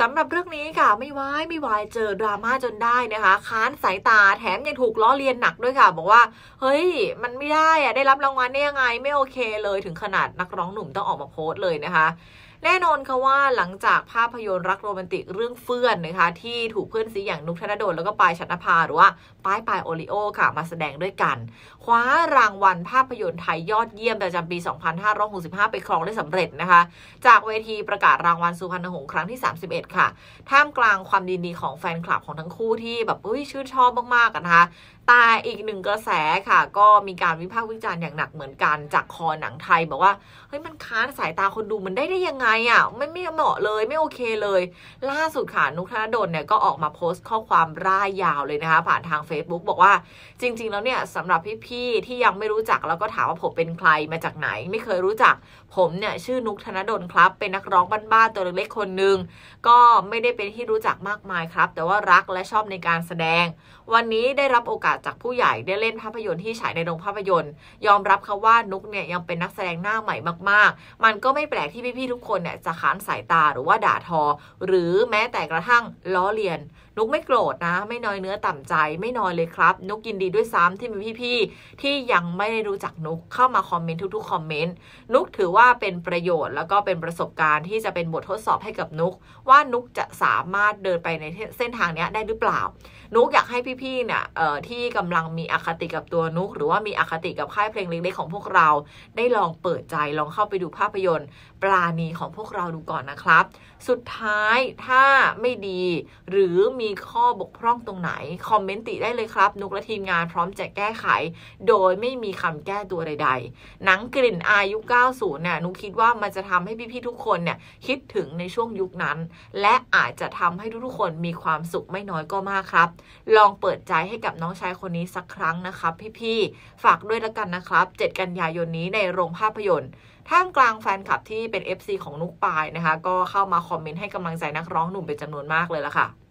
สำหรับเรื่องนี้ค่ะไม่วายไม่วายเจอดราม่าจนได้นะคะ ค้านสายตาแถมยังถูกล้อเลียนหนักด้วยค่ะ บอกว่า เฮ้ย มันไม่ได้อะได้รับรางวัลได้ยังไงไม่โอเคเลยถึงขนาดนักร้องหนุ่มต้องออกมาโพสต์เลยนะคะ แน่นอนค่ะว่าหลังจากภาพยนตร์รักโรแมนติกเรื่องเฟื่อนนะคะ ที่ถูกเพื่อนซีอย่างนุกธนดลแล้วก็ปายชันภาหรือว่าป้ายปายโอริโอค่ะมาแสดงด้วยกัน คว้ารางวัลภาพยนตร์ไทยยอดเยี่ยมประจำปี 2565 ไปครองได้สำเร็จนะคะ จากเวทีประกาศรางวัลสุพรรณหงส์ครั้งที่ 31 ค่ะ ท่ามกลางความดีดีของแฟนคลับของทั้งคู่ที่แบบอุ้ยชื่นชอบมากๆกันนะคะแต่อีกหนึ่งกระแสค่ะ ก็มีการวิพากษ์วิจารณ์อย่างหนักเหมือนกันจากคอหนังไทย บอกว่าเฮ้ยมันค้านสายตาคนดูมันได้ได้ยังไงอะ่ะไม่ไม่เหมาะเลยไม่โอเคเลย ล่าสุดค่ะนุกธนดลเนี่ยก็ออกมาโพสต์ข้อความร่ายยาวเลยนะคะ ผ่านทาง Facebook บอกว่าจริง ๆ แล้วเนี่ยสำหรับพี่ๆที่ยังไม่รู้จักแล้วก็ถามว่าผมเป็นใครมาจากไหน ไม่เคยรู้จัก ผมเนี่ยชื่อนุกธนดลครับ เป็นนักร้องบ้านๆตัวเล็กๆคนหนึ่งก็ไม่ได้เป็นที่รู้จักมากมายครับ แต่ว่ารักและชอบในการแสดง วันนี้ได้รับโอกาสจากผู้ใหญ่ได้เล่นภาพยนตร์ที่ฉายในโรงภาพยนตร์ ยอมรับค่ะว่านุกเนี่ยยังเป็นนักแสดงหน้าใหม่มากๆ มันก็ไม่แปลกที่พี่ๆทุกคนเนี่ยจะค้านสายตาหรือว่าด่าทอ หรือแม้แต่กระทั่งล้อเลียน นุกไม่โกรธนะ ไม่น้อยเนื้อต่ำใจ ไม่น้อยเลยครับ นุกยินดีด้วยซ้ำที่มีพี่ๆที่ยังไม่ได้รู้จักนุกเข้ามาคอมเมนต์ทุกๆคอมเมนต์นุกถือว่าเป็นประโยชน์แล้วก็เป็นประสบการณ์ที่จะเป็นบททดสอบให้กับนุก ว่านุกจะสามารถเดินไปในเส้นทางนี้ได้หรือเปล่า นุกอยากให้พี่ๆเนี่ยที่กำลังมีอคติกับตัวนุก หรือว่ามีอคติกับค่ายเพลงเล็กๆของพวกเรา ได้ลองเปิดใจลองเข้าไปดูภาพยนตร์ ปราณีของพวกเราดูก่อนนะครับ สุดท้ายถ้าไม่ดี หรือมีข้อบกพร่องตรงไหน คอมเมนต์ติได้เลยครับ นุกและทีมงานพร้อมจะแก้ไข โดยไม่มีคำแก้ตัวใด ๆ หนังกลิ่นอายุ 90 เนี่ยนุกคิดว่ามันจะทำให้พี่ๆทุกคนเนี่ยคิดถึงในช่วงยุคนั้น และอาจจะทำให้ทุกๆคนมีความสุขไม่น้อยก็มากครับ ลองเปิดใจให้กับน้องชายคนนี้สักครั้งนะครับพี่ๆฝากด้วยแล้วกันนะครับ 7 กันยายนนี้ในโรงภาพยนตร์ท่ามกลางแฟนคลับที่เป็น FC ของนุกปายนะคะ ก็เข้ามาคอมเมนต์ให้กำลังใจนักร้องหนุ่มเป็นจำนวนมากเลยละค่ะ